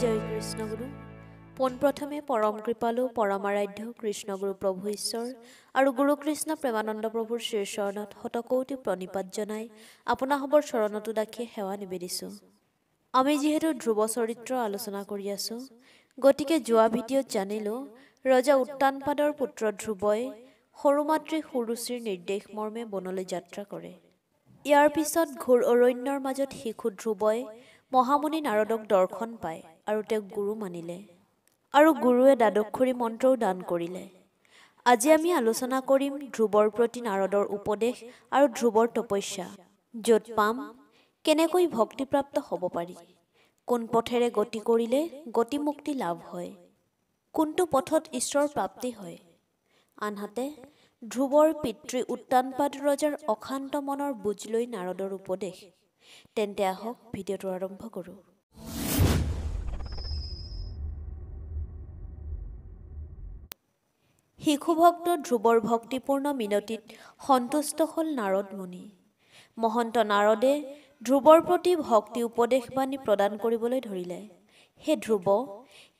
জয় কৃষ্ণগুৰু। পোনপ্ৰথমে পৰম কৃপালু পৰমাৰাধ্য কৃষ্ণগুৰু প্ৰভু ঈশ্বৰ আৰু গুৰু কৃষ্ণ প্ৰেমানন্দ প্ৰভুৰ শ্ৰীচৰণত শতকৌটি প্ৰণিপাত জনাই আপোনাসৱৰ চৰণতো দাখি সেৱা নিবেদিছোঁ। আমি যিহেতু ধ্ৰুৱ চৰিত্ৰ আলোচনা কৰি আছোঁ গতিকে যোৱা ভিডিঅ'ত জানিলোঁ ৰজা উত্তানপাদৰ পুত্ৰ ধ্ৰুৱই সৰু মাতৃ সুৰুচিৰ নিৰ্দেশ মৰ্মে বনলৈ যাত্ৰা কৰে। ইয়াৰ পিছত ঘোৰ অৰণ্যৰ মাজত শিশু ধ্ৰুৱই মহামুনি নাৰদক দৰ্শন পায়। আৰু তেওঁক গুৰু মানিলে। আৰু গুৰুৱে দ্বাদক্ষৰী মন্ত্ৰও দান কৰিলে। আজি আমি আলোচনা কৰিম ধ্ৰুৱৰ প্ৰতি নাৰদৰ উপদেশ আৰু ধ্ৰুৱৰ তপস্যা য'ত পাম কেনেকৈ ভক্তিপ্ৰাপ্ত হ'ব পাৰি কোন পথেৰে গতি কৰিলে গতিমুক্তি লাভ হয় কোনটো পথত ঈশ্বৰ প্ৰাপ্তি হয়। আনহাতে ধ্ৰুৱৰ পিতৃ উত্তানপাদ ৰজাৰ অশান্ত মনৰ বুজ লৈ নাৰদৰ উপদেশ তেন্তে আহক ভিডিঅ'টো আৰম্ভ কৰোঁ। শিশুভক্ত ধ্ৰুৱৰ ভক্তিপূৰ্ণ মিনতিত সন্তুষ্ট হ'ল নাৰদ মুনি। মহন্ত নাৰদে ধ্ৰুৱৰ প্ৰতি ভক্তি উপদেশ বাণী প্ৰদান কৰিবলৈ ধৰিলে। হে ধ্ৰুৱ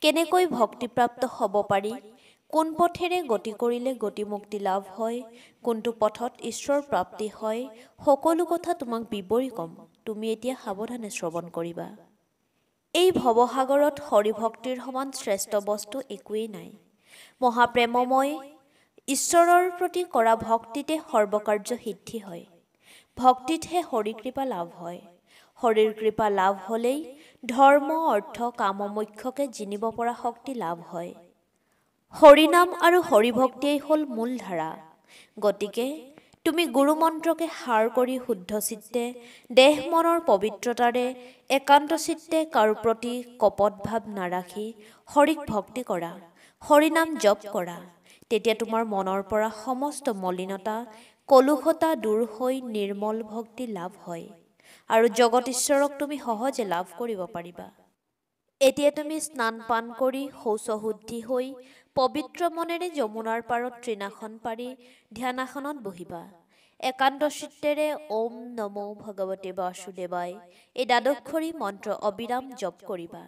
কেনেকৈ ভক্তিপ্ৰাপ্ত হ'ব পাৰি? কোন পথেৰে গতি কৰিলে গতিমুক্তি লাভ হয়? কোনটো পথত ঈশ্বৰ প্ৰাপ্তি হয়? সকলো কথা তোমাক বিৱৰি ক'ম। তুমি এতিয়া সাৱধানে শ্ৰৱণ কৰিবা। এই ভৱসাগৰত হৰিভক্তিৰ সমান শ্ৰেষ্ঠ বস্তু একোৱেই নাই। মহাপ্ৰেমময় ঈশ্বৰৰ প্ৰতি কৰা ভক্তিতে সৰ্বকাৰ্য সিদ্ধি হয়। ভক্তিতহে হৰিকৃপা লাভ হয়। হৰিৰ কৃপা লাভ হ'লেই ধৰ্ম অৰ্থ কাম মোক্ষকে জিনিব পৰা শক্তি লাভ হয়। হৰিনাম আৰু হৰিভক্তিয়েই হ'ল মূল ধাৰা। গতিকে তুমি গুৰুমন্ত্ৰকে সাৰ কৰি শুদ্ধ চিত্তে দেহ মনৰ পবিত্ৰতাৰে একান্ত চিত্তে কাৰো প্ৰতি কপট ভাৱ নাৰাখি হৰিক ভক্তি কৰা। হৰিনাম জপ কৰা। তেতিয়া তোমাৰ মনৰ পৰা সমস্ত মলিনতা কলুষতা দূৰ হৈ নিৰ্মল ভক্তি লাভ হয়। আৰু জগত ঈশ্বৰক তুমি সহজে লাভ কৰিব পাৰিবা। এতিয়া তুমি স্নান পান কৰি শৌচশুদ্ধি হৈ পবিত্ৰ মনেৰে যমুনাৰ পাৰত তৃণাসন পাৰি ধ্যানাসনত বহিবা। একান্ত চিত্তেৰে ওম নমো ভগৱতে বাসুদেৱাই এই দ্বাদক্ষৰী মন্ত্ৰ অবিৰাম জপ কৰিবা।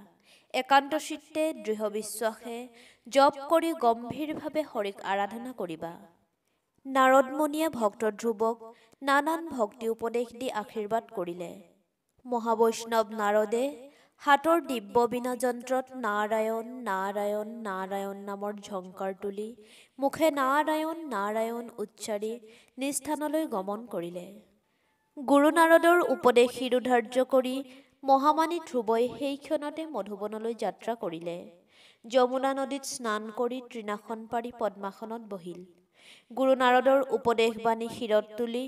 একান্ত চিত্তে দৃঢ় বিশ্বাসে জপ কৰি গম্ভীৰভাৱে হৰিক আৰাধনা কৰিবা। নাৰদমুনিয়ে ভক্ত ধ্ৰুৱক নানান ভক্তি উপদেশ দি আশীৰ্বাদ কৰিলে। মহাবৈষ্ণৱ নাৰদে হাতৰ দিব্য বীণা যন্ত্ৰত নাৰায়ণ নাৰায়ণ নাৰায়ণ নামৰ ঝংকাৰ তুলি মুখে নাৰায়ণ নাৰায়ণ উচ্চাৰি নিস্থানলৈ গমন কৰিলে। গুৰু নাৰদৰ উপদেশ শিৰোধাৰ্য কৰি মহামানী ধ্ৰুৱই সেই ক্ষণতে মধুবনলৈ যাত্ৰা কৰিলে। যমুনা নদীত স্নান কৰি তৃণাসন পাৰি পদ্মাসনত বহিল। গুৰু নাৰদৰ উপদেশ বাণী শিৰত তুলি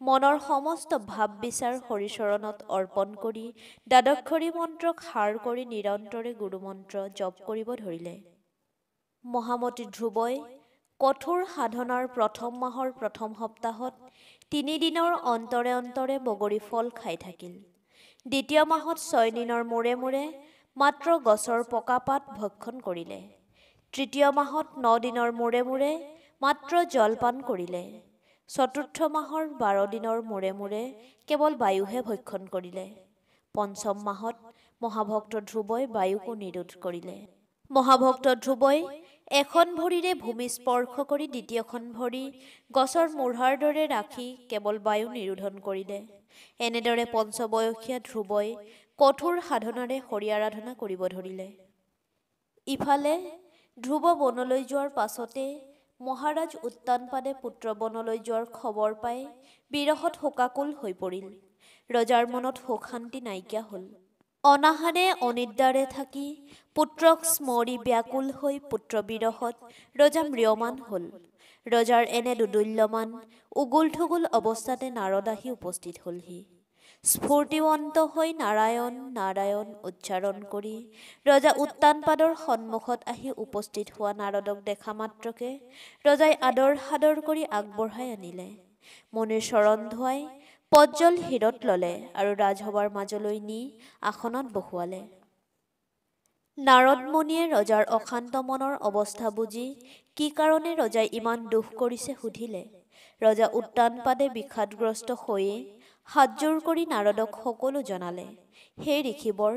মনৰ সমস্ত ভাৱ বিচাৰ হৰিচৰণত অৰ্পণ কৰি দ্বাদক্ষৰী মন্ত্ৰক সাৰ কৰি নিৰন্তৰে গুৰুমন্ত্ৰ জপ কৰিব ধৰিলে। মহামতী ধ্ৰুৱই কঠোৰ সাধনাৰ প্ৰথম মাহৰ প্ৰথম সপ্তাহত তিনিদিনৰ অন্তৰে অন্তৰে বগৰী ফল খাই থাকিল। দ্বিতীয় মাহত ছয়দিনৰ মূৰে মূৰে মাত্ৰ গছৰ পকা পাত ভক্ষণ কৰিলে। তৃতীয় মাহত ন দিনৰ মূৰে মূৰে মাত্ৰ জলপান কৰিলে। চতুৰ্থ মাহৰ বাৰ দিনৰ মূৰে মূৰে কেৱল বায়ুহে ভক্ষণ কৰিলে। পঞ্চম মাহত মহাভক্ত ধ্ৰুৱই বায়ুকো নিৰোধ কৰিলে। মহাভক্ত ধ্ৰুৱই এখন ভৰিৰে ভূমি স্পৰ্শ কৰি দ্বিতীয়খন ভৰি গছৰ মূঢ়াৰ দৰে ৰাখি কেৱল বায়ু নিৰোধন কৰিলে। এনেদৰে পঞ্চবয়সীয়া ধ্ৰুৱই কঠোৰ সাধনাৰে হৰি আৰাধনা কৰিব ধৰিলে। ইফালে ধ্ৰুৱ বনলৈ যোৱাৰ পাছতে মহাৰাজ উত্তানপাদে পুত্ৰ বনলৈ যোৱাৰ খবৰ পাই বিৰহত শোকাকুল হৈ পৰিল। ৰজাৰ মনত সুখ শান্তি নাইকিয়া হ'ল। অনাহাৰে অনিদ্ৰাৰে থাকি পুত্ৰক স্মৰি ব্যাকুল হৈ পুত্ৰ বিৰহত ৰজা ম্ৰিয়মান হ'ল। ৰজাৰ এনে দুদুল্যমান উগুল থুগুল অৱস্থাতে নাৰদ আহি উপস্থিত হ'লহি। স্ফূৰ্তিৱন্ত হৈ নাৰায়ণ নাৰায়ণ উচ্চাৰণ কৰি ৰজা উত্তানপাদৰ সন্মুখত আহি উপস্থিত হোৱা নাৰদক দেখা মাত্ৰকে ৰজাই আদৰ সাদৰ কৰি আগবঢ়াই আনিলে। মুনিৰ চৰণ ধুৱাই পজ্জল শিৰত ললে আৰু ৰাজসভাৰ মাজলৈ নি আসনত বহুৱালে। নাৰদ মুনিয়ে ৰজাৰ অশান্ত মনৰ অৱস্থা বুজি কি কাৰণে ৰজাই ইমান দুখ কৰিছে সুধিলে। ৰজা উত্তানপাদে বিষাদগ্ৰস্ত হৈয়ে হাতযোৰ কৰি নাৰদক সকলো জনালে। হে ঋষিবৰ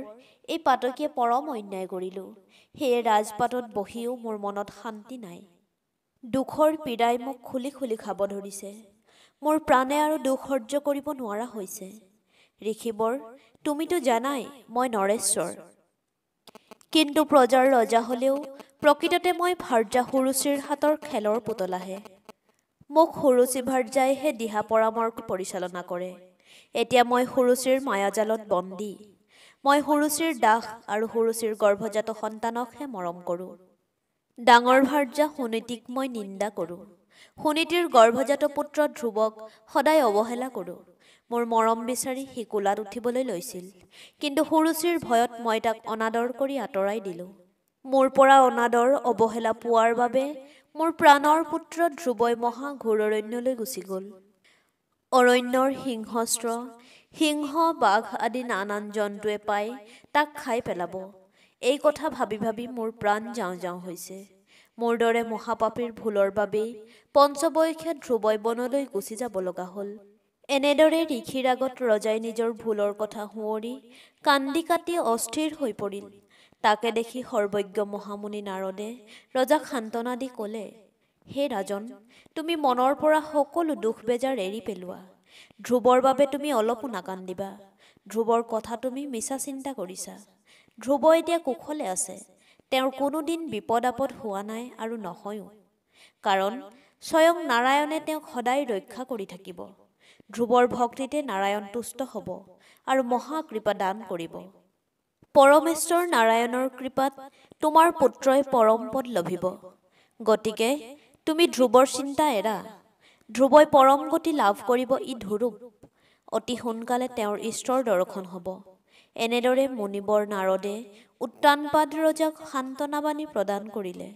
এই পাতকীয়ে পৰম অন্যায় কৰিলোঁ। সেয়ে ৰাজপাতত বহিও মোৰ মনত শান্তি নাই। দুখৰ পীড়াই মোক খুলি খুলি খাব ধৰিছে। মোৰ প্ৰাণে আৰু দুখ সহ্য কৰিব নোৱাৰা হৈছে। ঋষিবৰ তুমিতো জানাই মই নৰেশ্বৰ। কিন্তু প্ৰজাৰ ৰজা হলেও প্ৰকৃততে মই ভাৰ্যা সুৰুচিৰ হাতৰ খেলৰ পুতলাহে। মোক সুৰুচি ভাৰ্যাইহে দিহা পৰামৰ্শ পৰিচালনা কৰে। এতিয়া মই সুৰুচিৰ মায়াজালত বন্দী। মই সুৰুচিৰ দাস আৰু সুৰুচিৰ গৰ্ভজাত সন্তানকহে মৰম কৰোঁ। ডাঙৰ ভাৰ্যা সুনীতিক মই নিন্দা কৰোঁ। সুনীতিৰ গৰ্ভজাত পুত্ৰ ধ্ৰুৱক সদায় অৱহেলা কৰোঁ। মোৰ মৰম বিচাৰি সি কোলাত উঠিবলৈ লৈছিল। কিন্তু সুৰুচিৰ ভয়ত মই তাক অনাদৰ কৰি আঁতৰাই দিলোঁ। মোৰ পৰা অনাদৰ অৱহেলা পোৱাৰ বাবে মোৰ প্ৰাণৰ পুত্ৰ ধ্ৰুৱই মহা ঘোৰ অৰণ্যলৈ গুচি গ'ল। অৰণ্যৰ সিংহস্ত্ৰ সিংহ বাঘ আদি নানান জন্তুৱে পাই তাক খাই পেলাব। এই কথা ভাবি ভাবি মোৰ প্ৰাণ যাওঁ যাওঁ হৈছে। মোৰ দৰে মহাপাপীৰ ভুলৰ বাবেই পঞ্চবয়সীয়া ধ্ৰুৱই বনলৈ গুচি যাব লগা হ'ল। এনেদৰে ঋষিৰ আগত ৰজাই নিজৰ ভুলৰ কথা সুঁৱৰি কান্দি কাটি অস্থিৰ হৈ পৰিল। তাকে দেখি সৰ্বজ্ঞ মহামুনি নাৰদে ৰজাক সান্তনা দি কলে হে ৰাজন তুমি মনৰ পৰা সকলো দুখ বেজাৰ এৰি পেলোৱা। ধ্ৰুৱৰ বাবে তুমি অলপো নাকান্দিবা ধ্ৰুৱৰ কথা তুমি মিছা চিন্তা কৰিছা। ধ্ৰুৱ এতিয়া কুশলে আছে। তেওঁৰ কোনো দিন বিপদ আপদ হোৱা নাই আৰু নহয়ো। কাৰণ স্বয়ং নাৰায়ণে তেওঁক সদায় ৰক্ষা কৰি থাকিব। ধ্ৰুৱৰ ভক্তিতে নাৰায়ণ তুষ্ট হ'ব আৰু মহাকৃপা দান কৰিব। পৰমেশ্বৰ নাৰায়ণৰ কৃপাত তোমাৰ পুত্ৰই পৰম পদ লভিব। গতিকে তুমি ধ্ৰুৱৰ চিন্তা এৰা। ধ্ৰুৱই পৰম গতি লাভ কৰিব ই ধুৰুপ। অতি সোনকালে তেওঁৰ ঈশ্বৰৰ দৰ্শন হ'ব। এনেদৰে মুনিবৰ নাৰদে উত্তানপাদ ৰজাক সান্তনাবাণী প্ৰদান কৰিলে।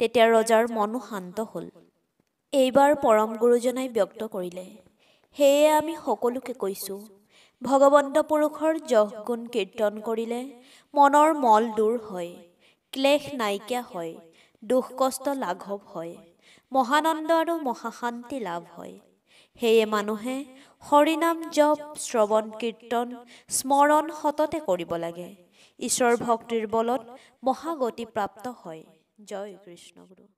তেতিয়া ৰজাৰ মনো শান্ত হ'ল। এইবাৰ পৰম গুৰুজনাই ব্যক্ত কৰিলে সেয়ে আমি সকলোকে কৈছোঁ ভগৱন্ত পুৰুষৰ যশ গুণ কীৰ্তন কৰিলে মনৰ মল দূৰ হয় ক্লেশ নাইকিয়া হয় দুখ কষ্ট লাঘৱ হয়। মহানন্দ আৰু মহাশান্তি লাভ হয়। সেয়ে মানুহে হৰিনাম জপ শ্ৰৱণ কীৰ্তন স্মৰণ সততে কৰিব লাগে। ঈশ্বৰ ভক্তিৰ বলত মহাগতি প্ৰাপ্ত হয়। জয় কৃষ্ণ গুৰু।